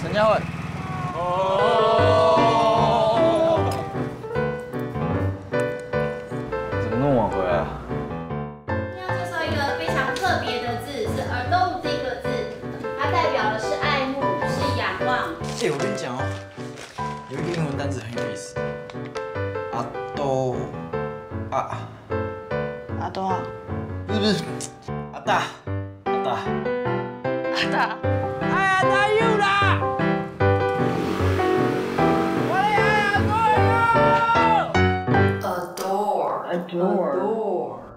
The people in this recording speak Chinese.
陈嘉慧。哦。怎么那么晚回来啊？要介绍一个非常特别的字，是耳洞这个字，它代表的是爱慕，是仰望。哎，我跟你讲哦，有一个英文单词很有意思，阿多啊，あとはうるあったあったあったああ大丈夫だ我也要做 Adore. Adore. Adore.